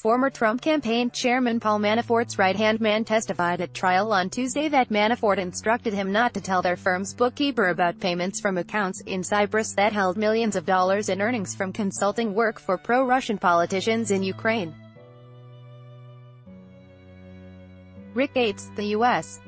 Former Trump campaign chairman Paul Manafort's right-hand man testified at trial on Tuesday that Manafort instructed him not to tell their firm's bookkeeper about payments from accounts in Cyprus that held millions of dollars in earnings from consulting work for pro-Russian politicians in Ukraine. Rick Gates, the U.S.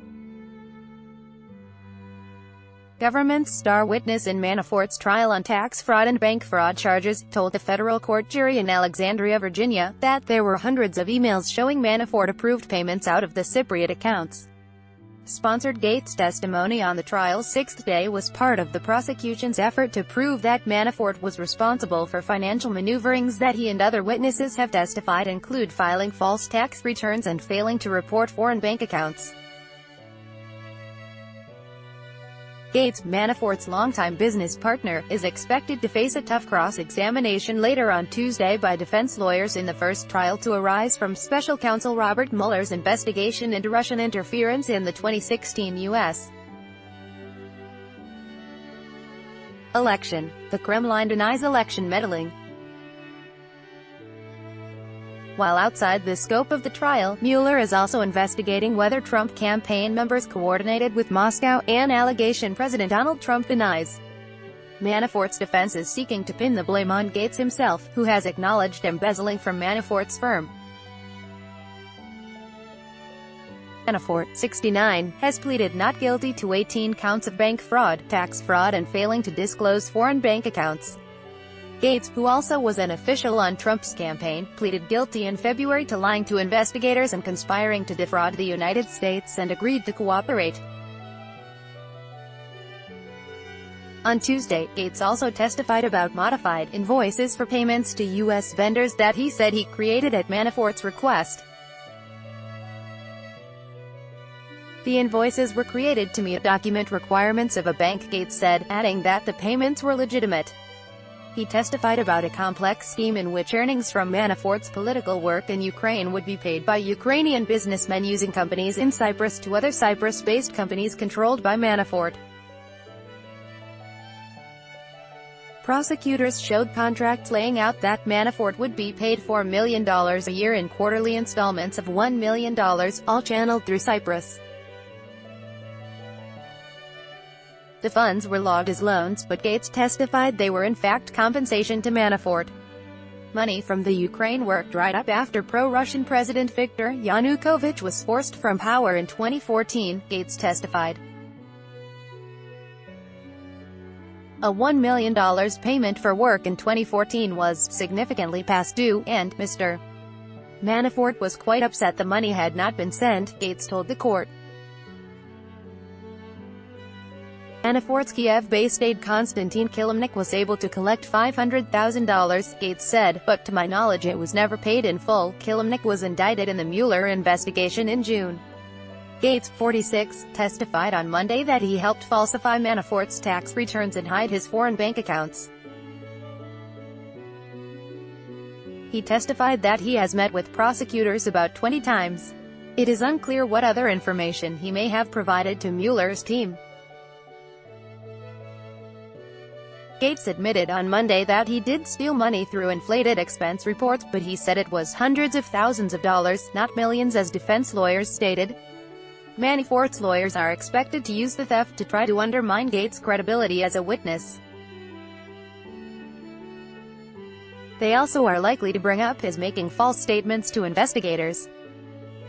Government's star witness in Manafort's trial on tax fraud and bank fraud charges, told the federal court jury in Alexandria, Virginia, that there were hundreds of emails showing Manafort approved payments out of the Cypriot accounts. Sponsored Gates' testimony on the trial's sixth day was part of the prosecution's effort to prove that Manafort was responsible for financial maneuverings that he and other witnesses have testified include filing false tax returns and failing to report foreign bank accounts. Gates, Manafort's longtime business partner, is expected to face a tough cross-examination later on Tuesday by defense lawyers in the first trial to arise from special counsel Robert Mueller's investigation into Russian interference in the 2016 U.S. election. The Kremlin denies election meddling. While outside the scope of the trial, Mueller is also investigating whether Trump campaign members coordinated with Moscow, an allegation President Donald Trump denies. Manafort's defense is seeking to pin the blame on Gates himself, who has acknowledged embezzling from Manafort's firm. Manafort, 69, has pleaded not guilty to 18 counts of bank fraud, tax fraud and failing to disclose foreign bank accounts. Gates, who also was an official on Trump's campaign, pleaded guilty in February to lying to investigators and conspiring to defraud the United States and agreed to cooperate. On Tuesday, Gates also testified about modified invoices for payments to U.S. vendors that he said he created at Manafort's request. The invoices were created to meet document requirements of a bank, Gates said, adding that the payments were legitimate. He testified about a complex scheme in which earnings from Manafort's political work in Ukraine would be paid by Ukrainian businessmen using companies in Cyprus to other Cyprus-based companies controlled by Manafort. Prosecutors showed contracts laying out that Manafort would be paid $4 million a year in quarterly installments of $1 million, all channeled through Cyprus. The funds were logged as loans, but Gates testified they were in fact compensation to Manafort. Money from the Ukraine work dried up after pro-Russian President Viktor Yanukovych was forced from power in 2014, Gates testified. A $1 million payment for work in 2014 was significantly past due, and Mr. Manafort was quite upset the money had not been sent, Gates told the court. Manafort's Kiev-based aide Konstantin Kilimnik was able to collect $500,000, Gates said, but to my knowledge it was never paid in full. Kilimnik was indicted in the Mueller investigation in June. Gates, 46, testified on Monday that he helped falsify Manafort's tax returns and hide his foreign bank accounts. He testified that he has met with prosecutors about 20 times. It is unclear what other information he may have provided to Mueller's team. Gates admitted on Monday that he did steal money through inflated expense reports, but he said it was hundreds of thousands of dollars, not millions as defense lawyers stated. Manafort's lawyers are expected to use the theft to try to undermine Gates' credibility as a witness. They also are likely to bring up his making false statements to investigators.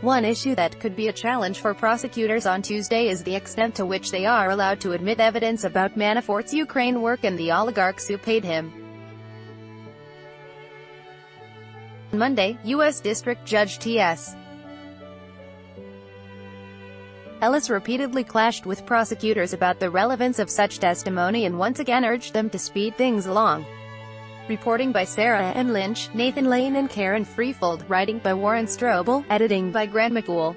One issue that could be a challenge for prosecutors on Tuesday is the extent to which they are allowed to admit evidence about Manafort's Ukraine work and the oligarchs who paid him. Monday, U.S. District Judge T.S. Ellis repeatedly clashed with prosecutors about the relevance of such testimony and once again urged them to speed things along. Reporting by Sarah N. Lynch, Nathan Layne and Karen Freifeld, writing by Warren Strobel, editing by Grant McCool.